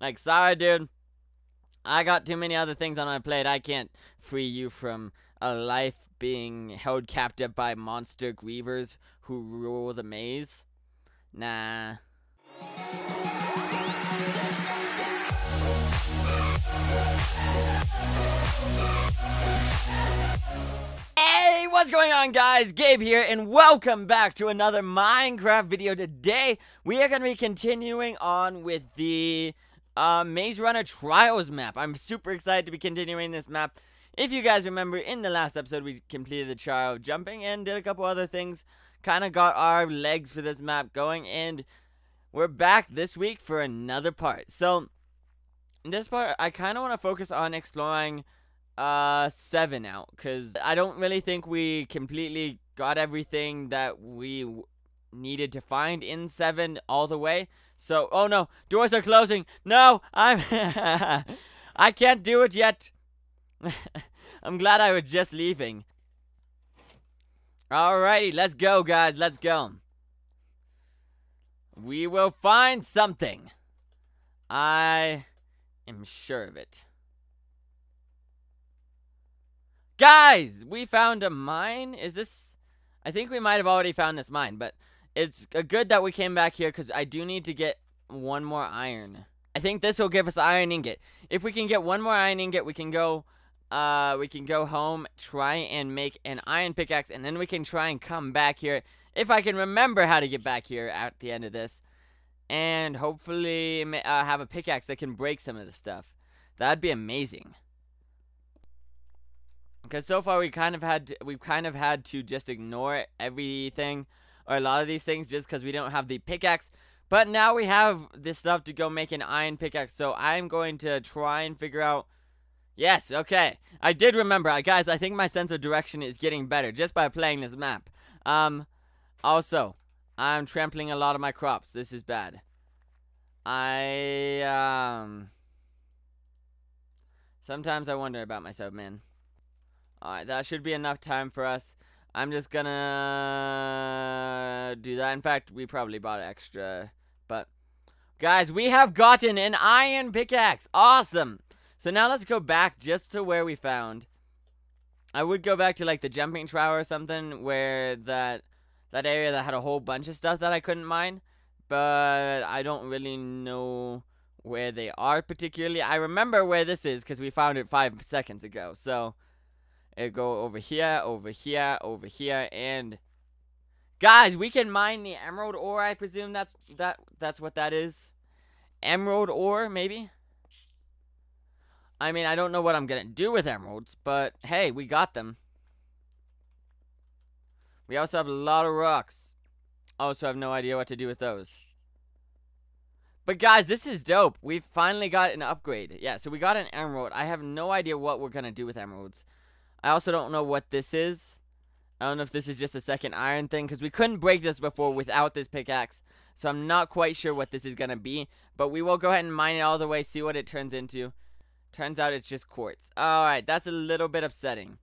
Like, sorry, dude. I got too many other things on my plate. I can't free you from a life being held captive by monster grievers who rule the maze. Nah. Hey, what's going on guys? Gabe here and welcome back to another Minecraft video. Today, we are going to be continuing on with the uh, Maze Runner Trials map. I'm super excited to be continuing this map. If you guys remember, in the last episode, we completed the trial of jumping and did a couple other things. Kind of got our legs for this map going and we're back this week for another part. So, this part, I kind of want to focus on exploring uh 7 out because I don't really think we completely got everything that we needed to find in 7 all the way. So, oh no, doors are closing. No, I'm I can't do it yet. I'm glad I was just leaving. Alrighty, let's go guys, let's go. We will find something. I am sure of it. Guys, we found a mine. Is this... I think we might have already found this mine, but it's good that we came back here because I do need to get one more iron. I think this will give us iron ingot. If we can get one more iron ingot, we can go... Uh, we can go home, try and make an iron pickaxe, and then we can try and come back here if I can remember how to get back here at the end of this. And hopefully uh, have a pickaxe that can break some of the stuff. That'd be amazing. Because so far we kind of had to, we've kind of had to just ignore everything or a lot of these things just because we don't have the pickaxe. But now we have this stuff to go make an iron pickaxe. So I'm going to try and figure out. Yes, okay. I did remember. Guys, I think my sense of direction is getting better just by playing this map. Um, also, I'm trampling a lot of my crops. This is bad. I, um... Sometimes I wonder about myself, man. Alright, that should be enough time for us. I'm just gonna do that. In fact, we probably bought extra. But, guys, we have gotten an iron pickaxe. Awesome. So now let's go back just to where we found. I would go back to, like, the jumping trial or something where that that area that had a whole bunch of stuff that I couldn't mine. But I don't really know where they are particularly. I remember where this is because we found it five seconds ago. So, it go over here, over here, over here, and guys, we can mine the emerald ore. I presume that's that that's what that is. Emerald ore, maybe. I mean, I don't know what I'm gonna do with emeralds, but hey, we got them. We also have a lot of rocks. I also have no idea what to do with those. But guys, this is dope. We finally got an upgrade. Yeah, so we got an emerald. I have no idea what we're gonna do with emeralds. I also don't know what this is. I don't know if this is just a second iron thing, because we couldn't break this before without this pickaxe. So I'm not quite sure what this is going to be. But we will go ahead and mine it all the way, see what it turns into. Turns out it's just quartz. Alright, that's a little bit upsetting.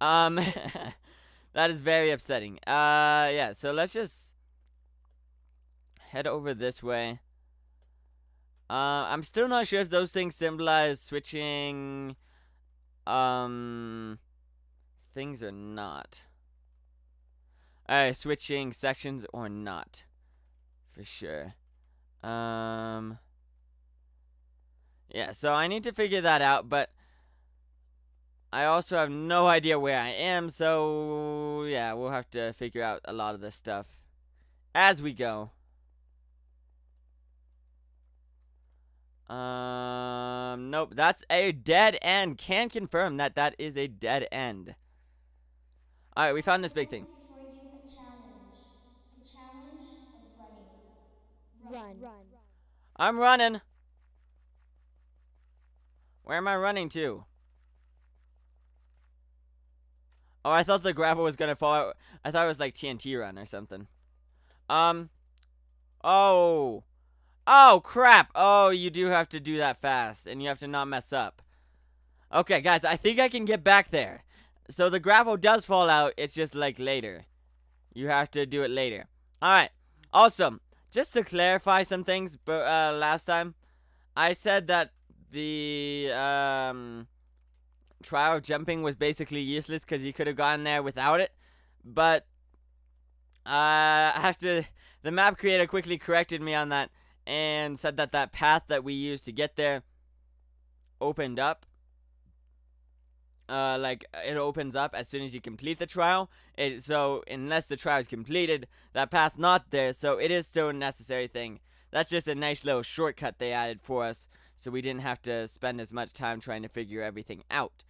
Um, that is very upsetting. Uh, yeah, so let's just head over this way. Uh, I'm still not sure if those things symbolize switching, um, things or not. Uh, switching sections or not. For sure. Um. Yeah, so I need to figure that out, but I also have no idea where I am, so yeah, we'll have to figure out a lot of this stuff as we go. Um, nope, that's a dead end. Can confirm that that is a dead end. Alright, we found this big thing. Run. I'm running. Where am I running to? Oh, I thought the gravel was gonna fall out. I thought it was like TNT run or something. Um. Oh. Oh, crap. Oh, you do have to do that fast. And you have to not mess up. Okay, guys, I think I can get back there. So the gravel does fall out. It's just like later. You have to do it later. Alright. Also, just to clarify some things, but uh, last time, I said that the um, trial jumping was basically useless because you could have gone there without it. But uh, I have to. The map creator quickly corrected me on that and said that that path that we used to get there opened up. Uh, like it opens up as soon as you complete the trial. It, so unless the trial is completed, that path's not there. So it is still a necessary thing. That's just a nice little shortcut they added for us, so we didn't have to spend as much time trying to figure everything out.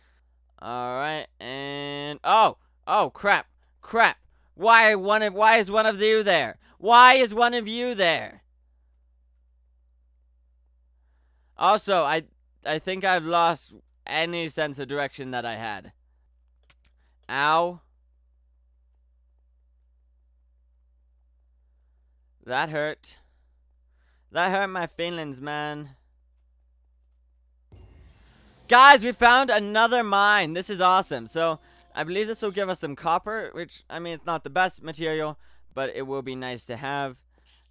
Alright, and... Oh! Oh, crap! Crap! Why one of why is one of you there? Why is one of you there? Also, I I think I've lost any sense of direction that I had. Ow. That hurt. That hurt my feelings, man. Guys, we found another mine. This is awesome. So, I believe this will give us some copper, which, I mean, it's not the best material, but it will be nice to have.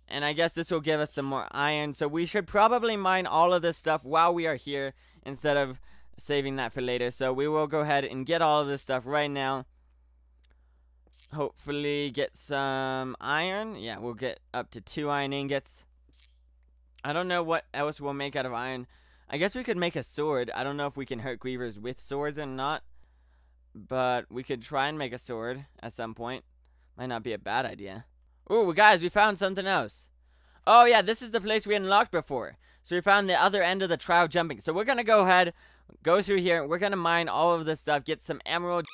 And I guess this will give us some more iron. So we should probably mine all of this stuff while we are here instead of saving that for later. So we will go ahead and get all of this stuff right now. Hopefully get some iron. Yeah, we'll get up to two iron ingots. I don't know what else we'll make out of iron. I guess we could make a sword. I don't know if we can hurt grievers with swords or not. But we could try and make a sword at some point. Might not be a bad idea. Ooh, guys, we found something else. Oh, yeah, this is the place we unlocked before. So we found the other end of the trial jumping. So we're to go ahead, go through here. We're to mine all of this stuff, get some emerald.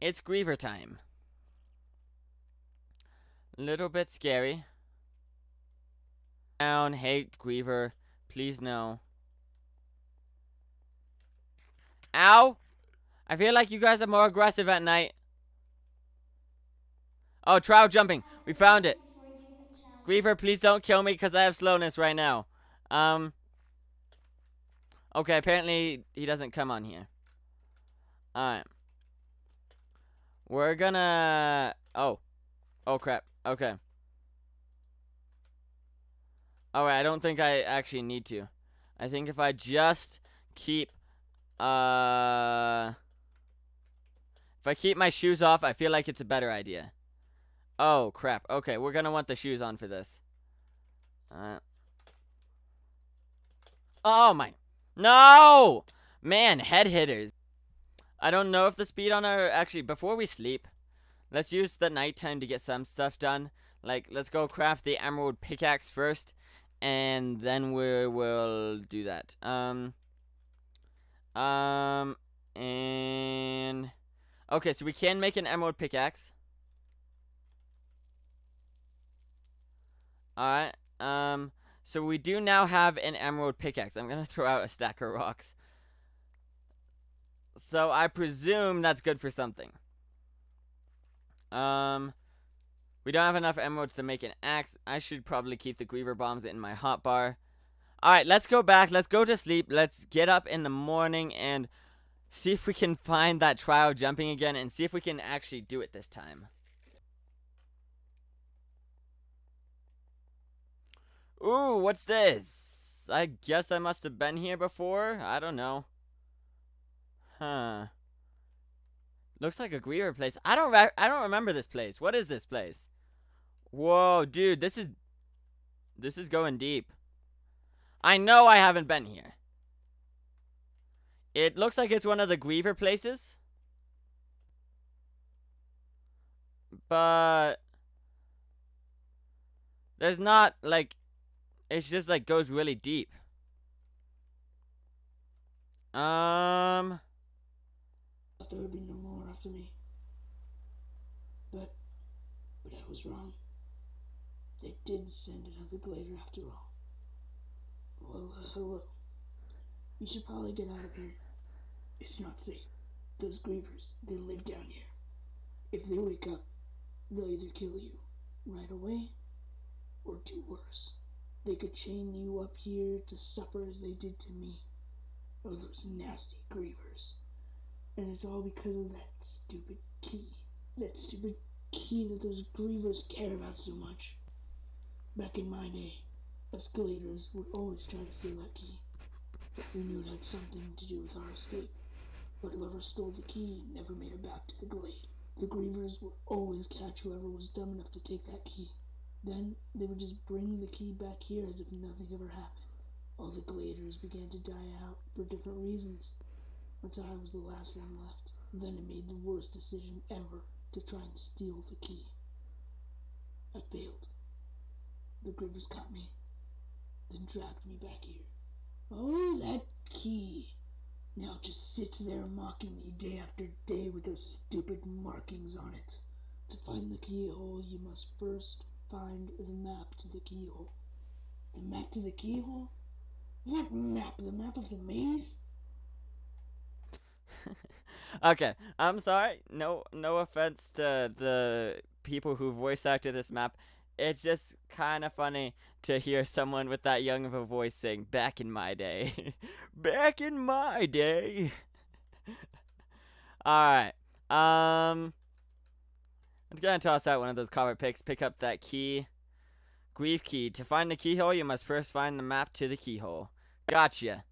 It's Griever time. Little bit scary. Down, hate Griever. Please no. Ow! I feel like you guys are more aggressive at night. Oh, trial jumping. We found it. Griever, please don't kill me because I have slowness right now. Um. Okay, apparently he doesn't come on here. Alright. We're gonna... Oh. Oh, crap. Okay. Alright, I don't think I actually need to. I think if I just keep... Uh... If I keep my shoes off, I feel like it's a better idea. Oh, crap. Okay, we're gonna want the shoes on for this. Uh... Oh, my... No! Man, head hitters. I don't know if the speed on our... Actually, before we sleep, let's use the nighttime to get some stuff done. Like, let's go craft the emerald pickaxe first, and then we will do that. Um... Um... And... Okay, so we can make an emerald pickaxe. Alright, um... So we do now have an emerald pickaxe. I'm gonna throw out a stack of rocks. So I presume that's good for something. Um, we don't have enough emeralds to make an axe. I should probably keep the Griever bombs in my hotbar. Alright, let's go back. Let's go to sleep. Let's get up in the morning and see if we can find that trial jumping again and see if we can actually do it this time. Ooh, what's this? I guess I must have been here before. I don't know. Huh. Looks like a Griever place. I don't I don't remember this place. What is this place? Whoa, dude, this is this is going deep. I know I haven't been here. It looks like it's one of the Griever places. But there's not like it's just like goes really deep. Um there would be no more after me. But, but I was wrong. Did send another glader after all. Well, uh, hello. We should probably get out of here. It's not safe. Those grievers, they live down here. If they wake up, they'll either kill you right away or do worse. they could chain you up here to suffer as they did to me. Oh, those nasty grievers. And it's all because of that stupid key. That stupid key that those grievers care about so much. Back in my day, escalators would always try to steal that key. We knew it had something to do with our escape. But whoever stole the key never made it back to the glade. The grievers would always catch whoever was dumb enough to take that key. Then they would just bring the key back here as if nothing ever happened. All the gladers began to die out for different reasons, until I was the last one left. Then I made the worst decision ever to try and steal the key. I failed. The grievers caught me, then dragged me back here. Oh, that key! Now it just sits there mocking me day after day with those stupid markings on it. To find the keyhole, you must first find the map to the keyhole. The map to the keyhole? What map? The map of the maze? okay, I'm sorry. No, no offense to the people who voice acted this map. It's just kind of funny to hear someone with that young of a voice sing "Back in my day." Back in my day. All right. Um. I'm gonna toss out one of those copper picks. Pick up that key. Grief key. To find the keyhole, you must first find the map to the keyhole. Gotcha.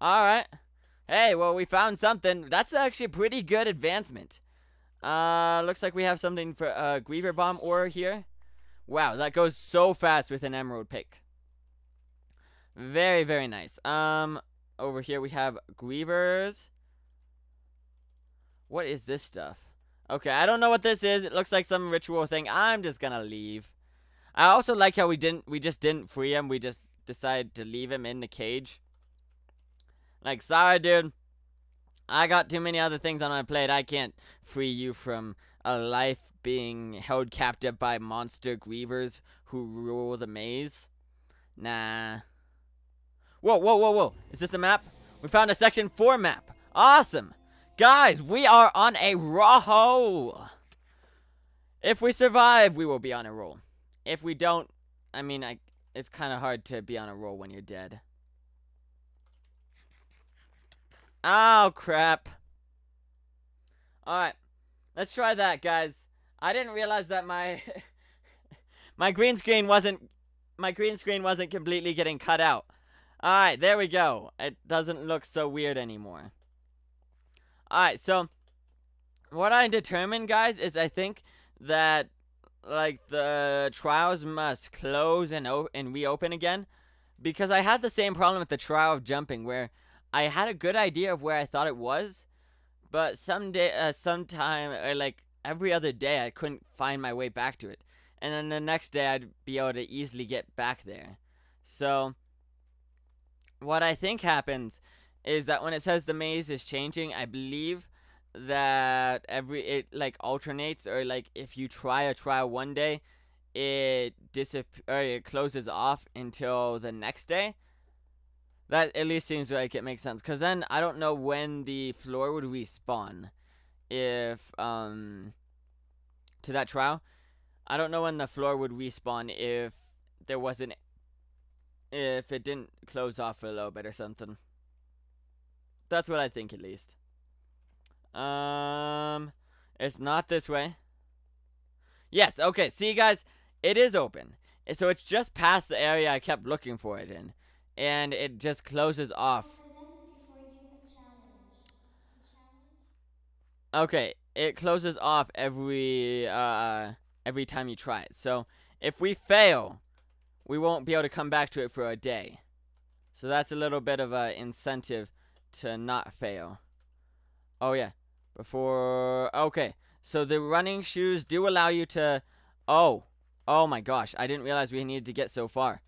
Alright. Hey, well, we found something. That's actually a pretty good advancement. Uh, looks like we have something for a uh, Griever Bomb ore here. Wow, that goes so fast with an emerald pick. Very, very nice. Um, over here we have Grievers. What is this stuff? Okay, I don't know what this is. It looks like some ritual thing. I'm just gonna leave. I also like how we didn't, we just didn't free him. We just decided to leave him in the cage. Like, sorry, dude. I got too many other things on my plate. I can't free you from a life being held captive by monster grievers who rule the maze. Nah. Whoa, whoa, whoa, whoa. Is this the map? We found a section 4 map. Awesome. Guys, we are on a roll. If we survive, we will be on a roll. If we don't, I mean, I, it's kind of hard to be on a roll when you're dead. Oh, crap. Alright. Let's try that, guys. I didn't realize that my... my green screen wasn't... My green screen wasn't completely getting cut out. Alright, there we go. It doesn't look so weird anymore. Alright, so what I determined, guys, is I think that like the trials must close and and reopen again because I had the same problem with the trial of jumping where I had a good idea of where I thought it was, but some day, uh, sometime, or like every other day, I couldn't find my way back to it, and then the next day I'd be able to easily get back there. So, what I think happens is that when it says the maze is changing, I believe that every it like alternates or like if you try a trial one day, it disappear or it closes off until the next day. That at least seems like it makes sense. Cause then I don't know when the floor would respawn. If um to that trial, I don't know when the floor would respawn if there wasn't if it didn't close off a little bit or something. That's what I think at least. Um, it's not this way. Yes, okay, see guys, it is open. So it's just past the area I kept looking for it in. And it just closes off. Okay, it closes off every uh every time you try it. So if we fail, we won't be able to come back to it for a day. So that's a little bit of an incentive to not fail. Oh yeah, before okay. So the running shoes do allow you to Oh. Oh my gosh, I didn't realize we needed to get so far.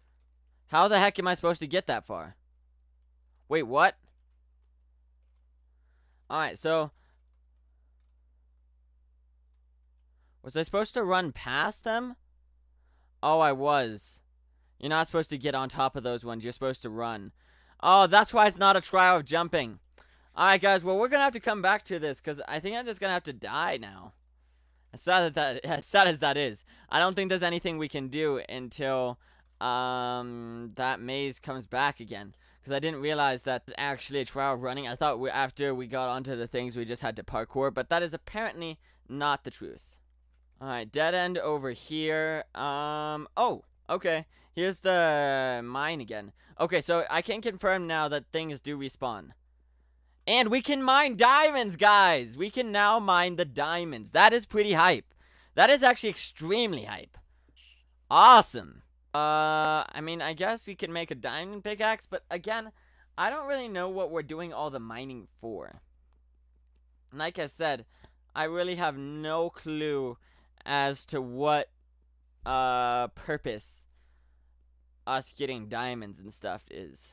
How the heck am I supposed to get that far? Wait, what? Alright, so Was I supposed to run past them? Oh, I was. You're not supposed to get on top of those ones. You're supposed to run. Oh, that's why it's not a trial of jumping. Alright, guys. Well, we're going to have to come back to this because I think I'm just going to have to die now. As sad as, that, as sad as that is. I don't think there's anything we can do until um, that maze comes back again. Because I didn't realize that actually a trial of running. I thought we, after we got onto the things, we just had to parkour. But that is apparently not the truth. Alright, dead end over here. Um, oh, okay. Here's the mine again. Okay, so I can confirm now that things do respawn. And we can mine diamonds, guys! We can now mine the diamonds. That is pretty hype. That is actually extremely hype. Awesome. Uh, I mean, I guess we can make a diamond pickaxe, but again, I don't really know what we're doing all the mining for. Like I said, I really have no clue as to what uh purpose us getting diamonds and stuff is.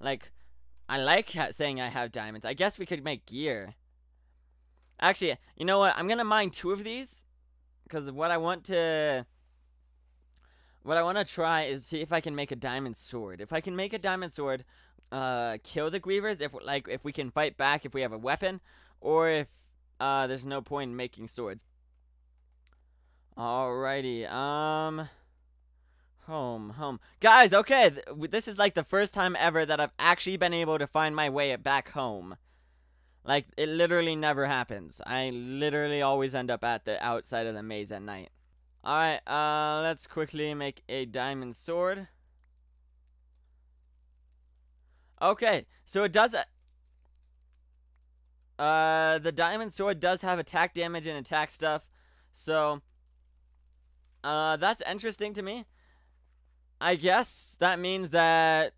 Like, I like saying I have diamonds. I guess we could make gear. Actually, you know what? I'm gonna mine two of these because what I want to what I want to try is see if I can make a diamond sword. If I can make a diamond sword, uh, kill the grievers. If like if we can fight back if we have a weapon, or if uh, there's no point in making swords. Alrighty, um, home, home, guys. Okay, th this is like the first time ever that I've actually been able to find my way back home. Like it literally never happens. I literally always end up at the outside of the maze at night. Alright, uh, let's quickly make a diamond sword. Okay, so it does... Uh, the diamond sword does have attack damage and attack stuff. So, uh, that's interesting to me. I guess that means that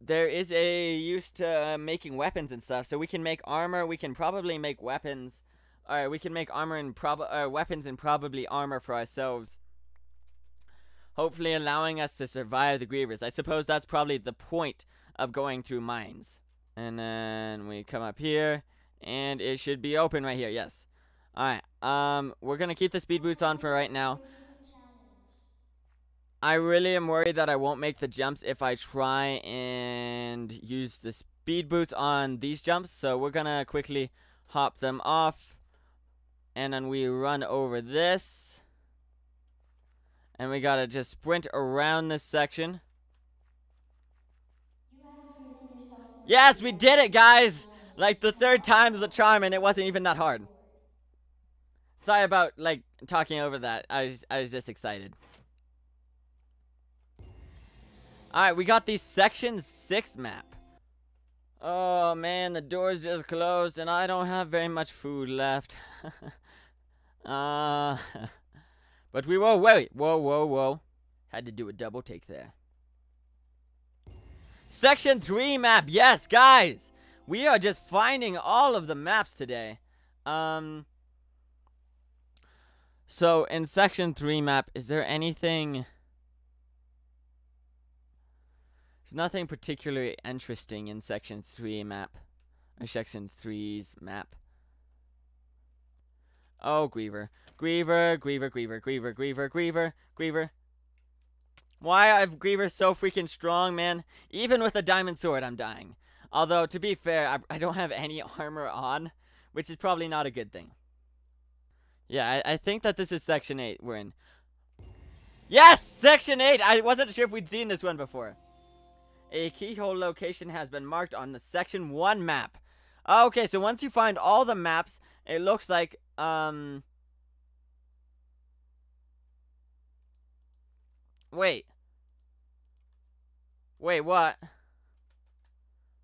there is a use to uh, making weapons and stuff. So we can make armor, we can probably make weapons. Alright, we can make armor and prob uh, weapons and probably armor for ourselves. Hopefully allowing us to survive the Grievers. I suppose that's probably the point of going through mines. And then we come up here. And it should be open right here. Yes. Alright. Um, we're going to keep the speed boots on for right now. I really am worried that I won't make the jumps if I try and use the speed boots on these jumps. So we're going to quickly hop them off. And then we run over this. And we gotta just sprint around this section. Yes, we did it, guys! Like, the third time is a charm, and it wasn't even that hard. Sorry about, like, talking over that. I was, I was just excited. Alright, we got the Section 6 map. Oh, man, the door's just closed, and I don't have very much food left. Uh, but we were, wait, whoa, whoa, whoa. Had to do a double take there. Section 3 map, yes, guys. We are just finding all of the maps today. Um, so in section 3 map, is there anything... There's nothing particularly interesting in section 3 map. Or section 3's map. Oh, Griever. Griever, Griever, Griever, Griever, Griever, Griever, Griever. Why are Griever so freaking strong, man? Even with a diamond sword, I'm dying. Although, to be fair, I, I don't have any armor on, which is probably not a good thing. Yeah, I, I think that this is Section 8 we're in. Yes! Section 8! I wasn't sure if we'd seen this one before. A keyhole location has been marked on the Section 1 map. Okay, so once you find all the maps, it looks like um. Wait. Wait, what?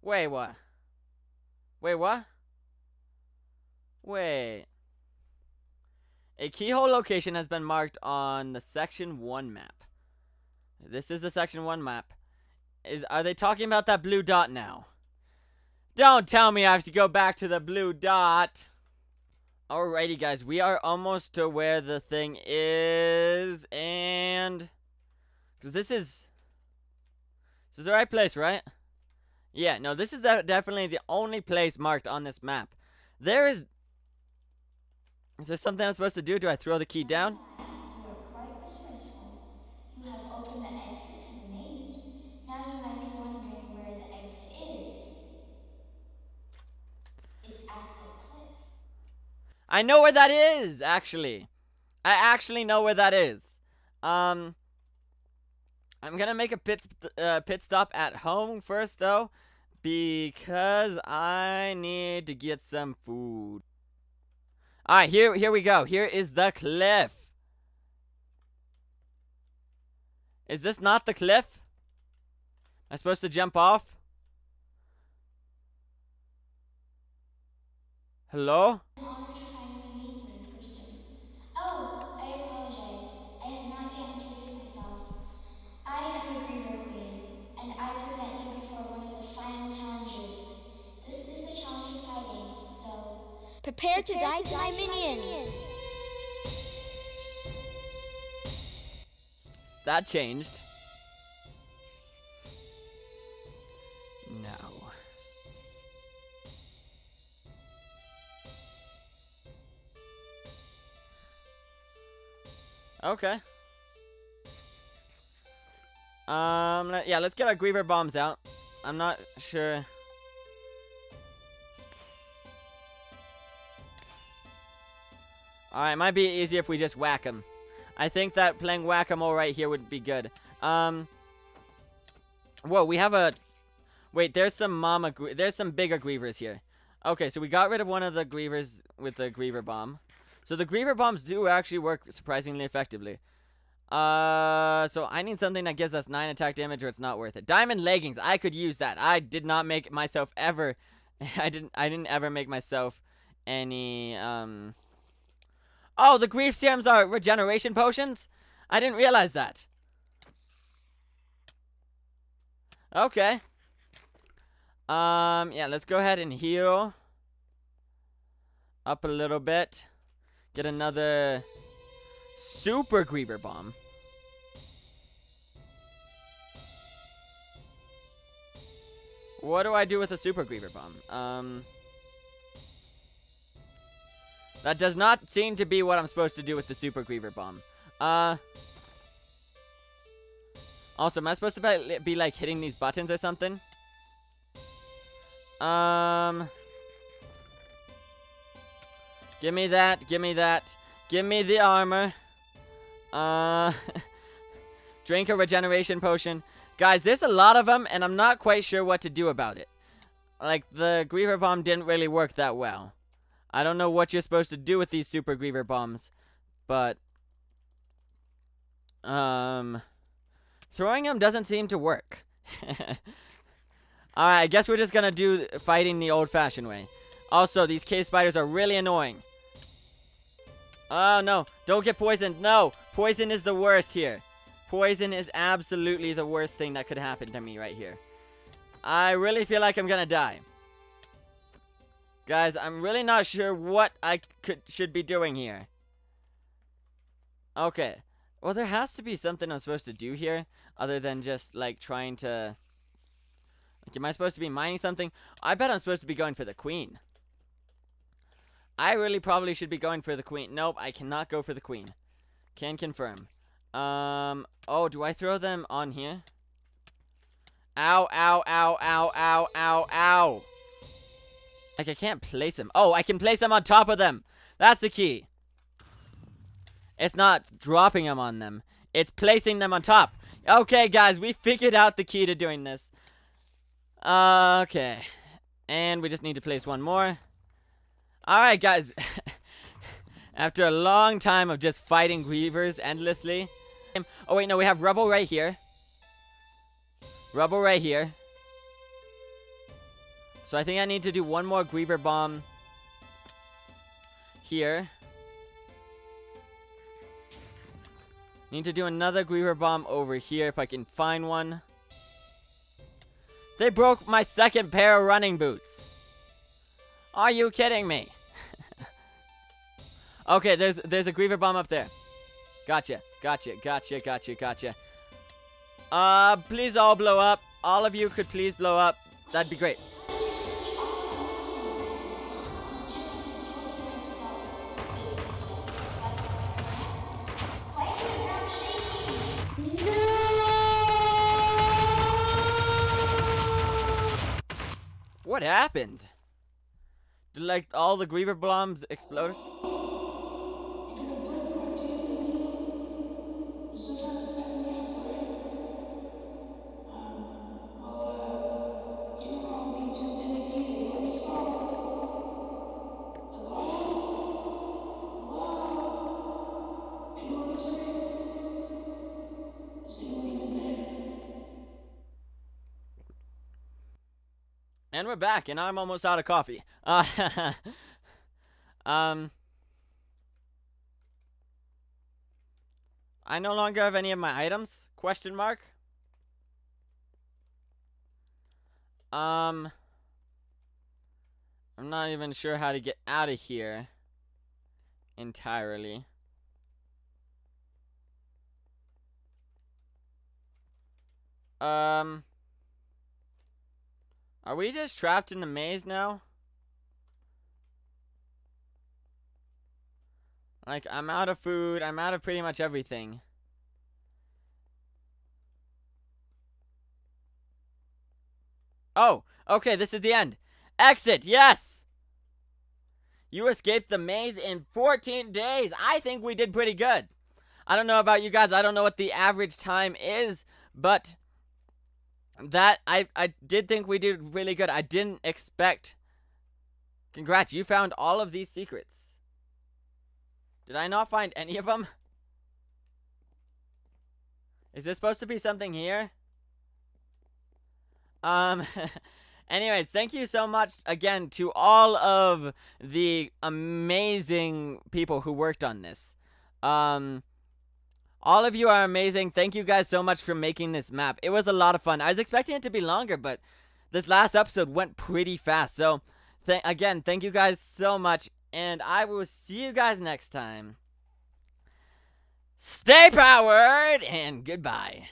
Wait, what? Wait, what? Wait. A keyhole location has been marked on the Section 1 map. This is the Section 1 map. Is Are they talking about that blue dot now? Don't tell me I have to go back to the blue dot. Alrighty, guys, we are almost to where the thing is, and... Because this is... This is the right place, right? Yeah, no, this is definitely the only place marked on this map. There is... Is there something I'm supposed to do? Do I throw the key down? I know where that is, actually. I actually know where that is. Um, I'm gonna make a pit uh, pit stop at home first though, because I need to get some food. All right, here here we go. Here is the cliff. Is this not the cliff? Am I supposed to jump off? Hello? Prepare to die to my minions. That changed. No. Okay. Um, yeah, let's get our Griever bombs out. I'm not sure. Alright, might be easier if we just whack him. I think that playing whack-a-mole right here would be good. Um, whoa, we have a... Wait, there's some mama... There's some bigger grievers here. Okay, so we got rid of one of the grievers with the griever bomb. So the griever bombs do actually work surprisingly effectively. Uh, so I need something that gives us 9 attack damage or it's not worth it. Diamond leggings, I could use that. I did not make myself ever... I didn't I didn't ever make myself any, um... Oh, the grief serums are regeneration potions? I didn't realize that. Okay. Um, yeah, let's go ahead and heal. Up a little bit. Get another super griever bomb. What do I do with a super griever bomb? Um... That does not seem to be what I'm supposed to do with the Super Griever Bomb. Uh... Also, am I supposed to be, be like, hitting these buttons or something? Um... Give me that, give me that. Give me the armor. Uh... drink a regeneration potion. Guys, there's a lot of them, and I'm not quite sure what to do about it. Like, the Griever Bomb didn't really work that well. I don't know what you're supposed to do with these Super Griever bombs, but um, throwing them doesn't seem to work. Alright, I guess we're just gonna do fighting the old-fashioned way. Also, these cave spiders are really annoying. Oh, no. Don't get poisoned. No. Poison is the worst here. Poison is absolutely the worst thing that could happen to me right here. I really feel like I'm gonna die. Guys, I'm really not sure what I could should be doing here. Okay. Well, there has to be something I'm supposed to do here, other than just, like, trying to... Like, am I supposed to be mining something? I bet I'm supposed to be going for the queen. I really probably should be going for the queen. Nope, I cannot go for the queen. Can confirm. Um, oh, do I throw them on here? Ow, ow, ow, ow, ow, ow, ow. Like, I can't place them. Oh, I can place them on top of them. That's the key. It's not dropping them on them. It's placing them on top. Okay, guys, we figured out the key to doing this. Okay. And we just need to place one more. Alright, guys. After a long time of just fighting Grievers endlessly. Oh, wait, no, we have Rubble right here. Rubble right here. So I think I need to do one more Griever Bomb here. Need to do another Griever Bomb over here if I can find one. They broke my second pair of running boots. Are you kidding me? okay, there's there's a Griever Bomb up there. Gotcha, gotcha, gotcha, gotcha, gotcha. Uh, please all blow up. All of you could please blow up. That'd be great. What happened? Did like all the Griever bombs explode? We're back, and I'm almost out of coffee. Uh, um, I no longer have any of my items? Question mark. Um, I'm not even sure how to get out of here entirely. Um, are we just trapped in the maze now? Like, I'm out of food. I'm out of pretty much everything. Oh, okay, this is the end. Exit, yes! You escaped the maze in 14 days. I think we did pretty good. I don't know about you guys. I don't know what the average time is, but that I I did think we did really good. I didn't expect. Congrats, you found all of these secrets. Did I not find any of them? Is this supposed to be something here? Um, anyways, thank you so much again to all of the amazing people who worked on this. Um, all of you are amazing. Thank you guys so much for making this map. It was a lot of fun. I was expecting it to be longer, but this last episode went pretty fast. So, th again, thank you guys so much, and I will see you guys next time. Stay powered, and goodbye.